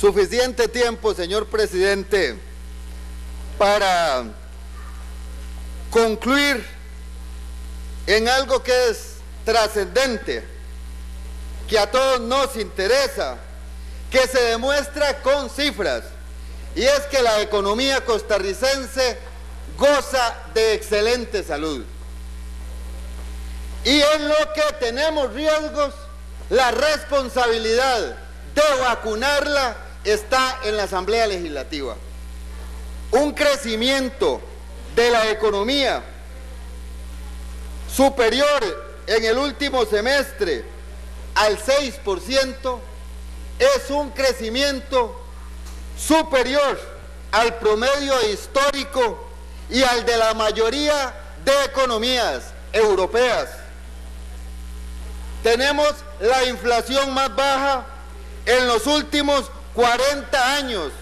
suficiente tiempo, señor presidente, para concluir en algo que es trascendente, que a todos nos interesa, que se demuestra con cifras, y es que la economía costarricense goza de excelente salud. Y en lo que tenemos riesgos, la responsabilidad de vacunarla está en la Asamblea Legislativa. Un crecimiento de la economía superior en el último semestre al 6% es un crecimiento superior al promedio histórico y al de la mayoría de economías europeas. Tenemos la inflación más baja en los últimos 40 años.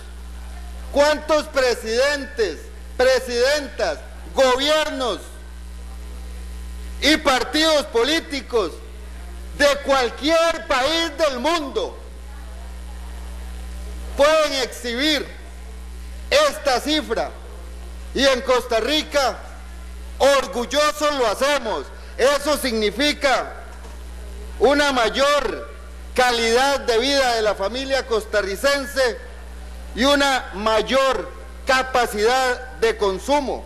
¿Cuántos presidentes, presidentas, gobiernos y partidos políticos de cualquier país del mundo pueden exhibir esta cifra? Y en Costa Rica, orgullosos lo hacemos. Eso significa una mayor calidad de vida de la familia costarricense y una mayor capacidad de consumo.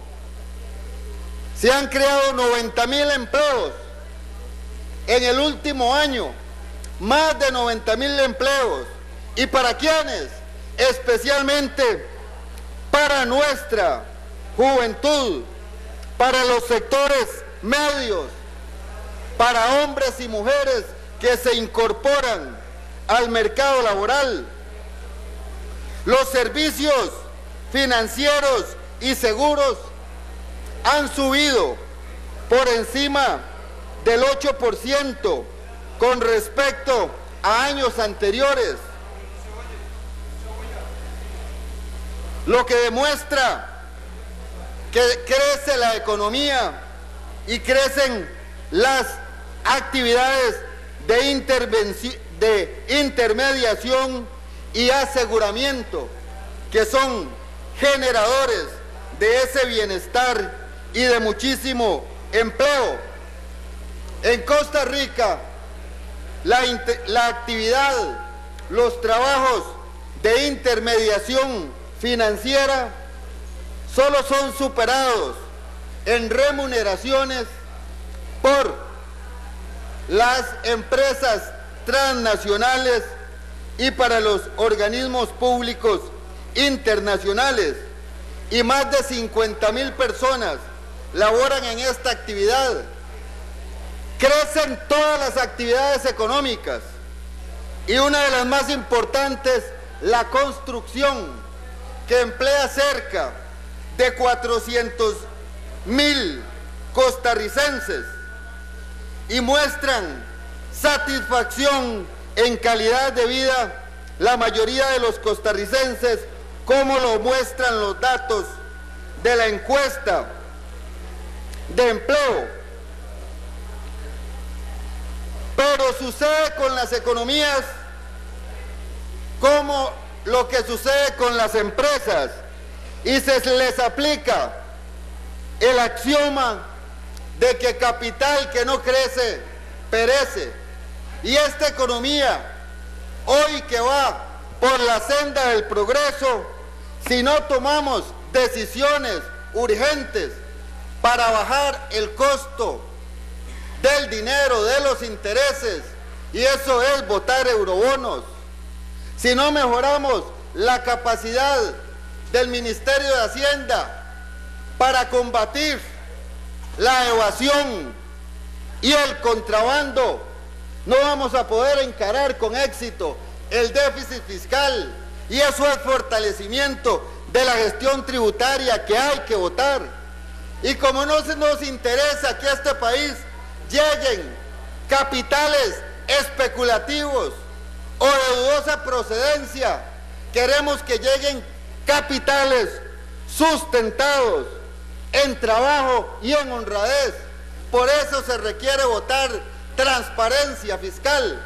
Se han creado 90 mil empleos en el último año, más de 90 mil empleos. ¿Y para quiénes? Especialmente para nuestra juventud, para los sectores medios, para hombres y mujeres que se incorporan al mercado laboral. Los servicios financieros y seguros han subido por encima del 8% con respecto a años anteriores, lo que demuestra que crece la economía y crecen las actividades de, de intermediación y aseguramiento, que son generadores de ese bienestar y de muchísimo empleo. En Costa Rica, la, la actividad, los trabajos de intermediación financiera solo son superados en remuneraciones por las empresas transnacionales y para los organismos públicos internacionales. Y más de 50 mil personas laboran en esta actividad. Crecen todas las actividades económicas y una de las más importantes, la construcción, que emplea cerca de 400 mil costarricenses y muestran satisfacción en calidad de vida la mayoría de los costarricenses, como lo muestran los datos de la encuesta de empleo. Pero sucede con las economías como lo que sucede con las empresas y se les aplica el axioma de que capital que no crece, perece. Y esta economía, hoy que va por la senda del progreso, si no tomamos decisiones urgentes para bajar el costo del dinero, de los intereses, y eso es votar eurobonos, si no mejoramos la capacidad del Ministerio de Hacienda para combatir la evasión y el contrabando, no vamos a poder encarar con éxito el déficit fiscal y eso es fortalecimiento de la gestión tributaria que hay que votar. Y como no se nos interesa que a este país lleguen capitales especulativos o de dudosa procedencia, queremos que lleguen capitales sustentados en trabajo y en honradez. Por eso se requiere votar transparencia fiscal.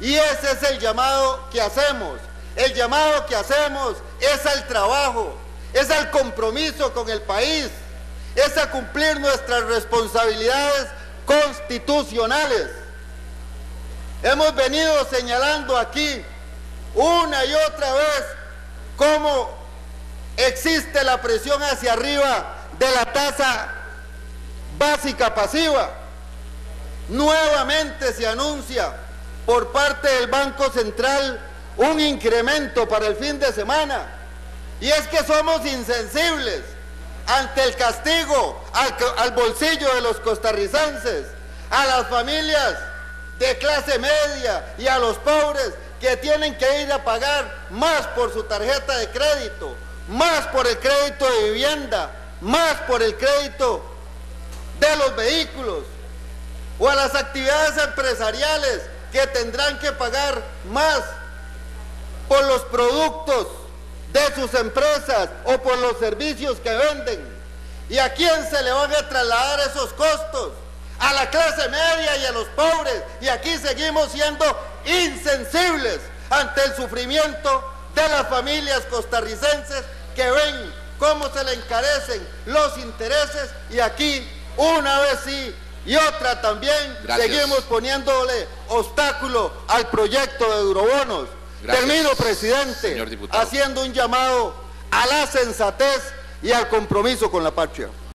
Y ese es el llamado que hacemos. El llamado que hacemos es al trabajo, es al compromiso con el país, es a cumplir nuestras responsabilidades constitucionales. Hemos venido señalando aquí una y otra vez cómo existe la presión hacia arriba de la tasa básica pasiva. Nuevamente se anuncia por parte del Banco Central un incremento para el fin de semana. Y es que somos insensibles ante el castigo al, bolsillo de los costarricenses, a las familias de clase media y a los pobres que tienen que ir a pagar más por su tarjeta de crédito, más por el crédito de vivienda, más por el crédito de los vehículos o a las actividades empresariales que tendrán que pagar más por los productos de sus empresas o por los servicios que venden. ¿Y a quién se le van a trasladar esos costos? A la clase media y a los pobres. Y aquí seguimos siendo insensibles ante el sufrimiento de las familias costarricenses que ven cómo se le encarecen los intereses y aquí una vez sí y otra también Gracias. seguimos poniéndole obstáculo al proyecto de eurobonos. Gracias, Termino, presidente, haciendo un llamado a la sensatez y al compromiso con la patria.